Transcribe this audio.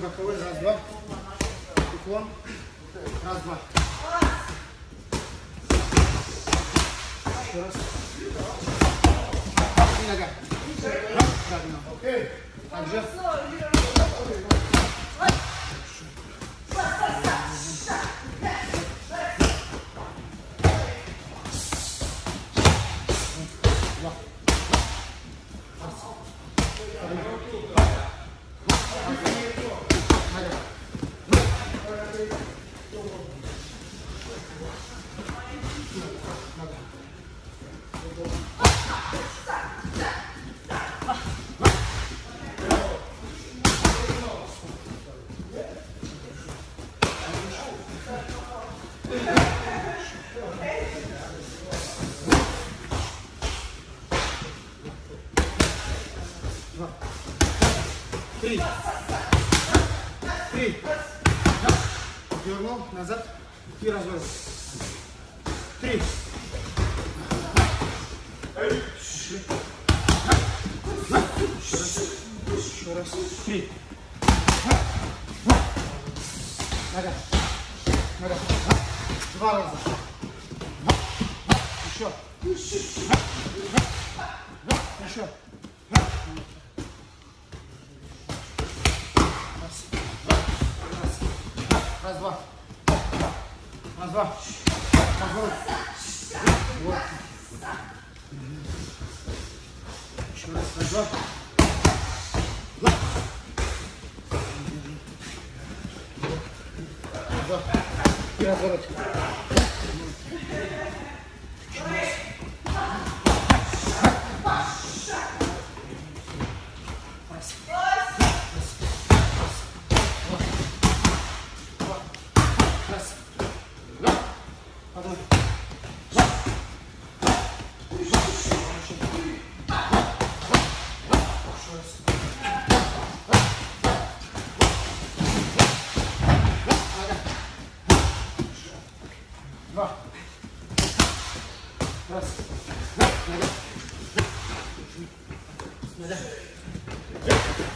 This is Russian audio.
боковой, раз, два. Уклон. Раз, два. Еще раз. Три. Три. Дернул назад и разворот. Три. Еще раз. Три. Нога. Нога. Два раза. Еще. Еще. Раз, два. Раз, два. Разворот. Вот. Еще раз. Раз, два. Раз, два. И разворот. Раз. Два. Одна. Еще раз. Два. Раз. Нога. Нога.